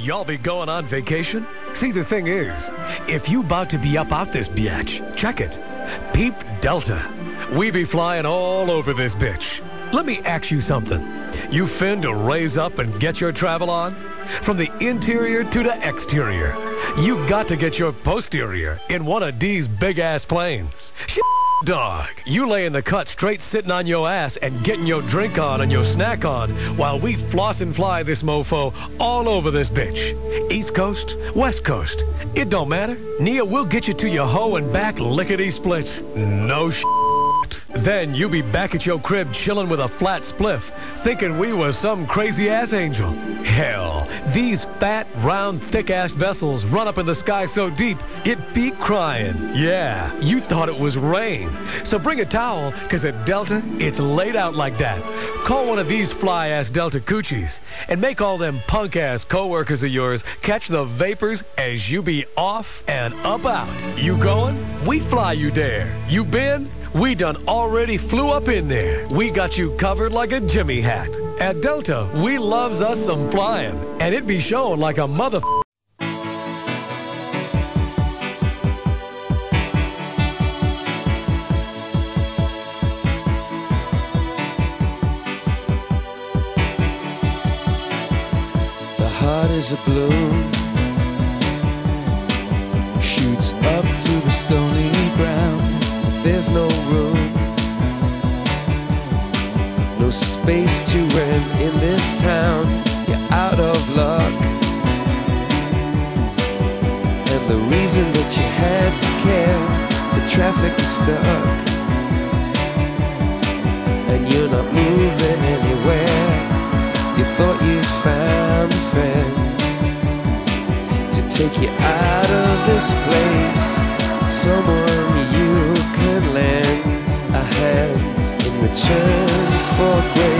Y'all be going on vacation? See, the thing is, if you about to be up out this biatch, check it. Peep Delta. We be flying all over this bitch. Let me ask you something. You fin to raise up and get your travel on? From the interior to the exterior. You got to get your posterior in one of these big-ass planes. Dog, you lay in the cut straight sitting on your ass and getting your drink on and your snack on while we floss and fly this mofo all over this bitch. East Coast, West Coast, it don't matter. Nia we'll get you to your hoe and back lickety split. No sh. Then you be back at your crib chilling with a flat spliff, thinking we was some crazy-ass angel. Hell, these fat, round, thick-ass vessels run up in the sky so deep, it be crying. Yeah, you thought it was rain. So bring a towel, because at Delta, it's laid out like that. Call one of these fly-ass Delta coochies, and make all them punk-ass co-workers of yours catch the vapors as you be off and up out. You going? We fly you there. You been? We done already flew up in there. We got you covered like a Jimmy hat. At Delta, we loves us some flying, and it be shown like a mother. The heart is a balloon Shoots up through the stony There's no room No space to rent in this town. You're out of luck. And the reason that you had to care The traffic is stuck. And you're not moving anywhere. You thought you found a friend to take you out of this place. For grace.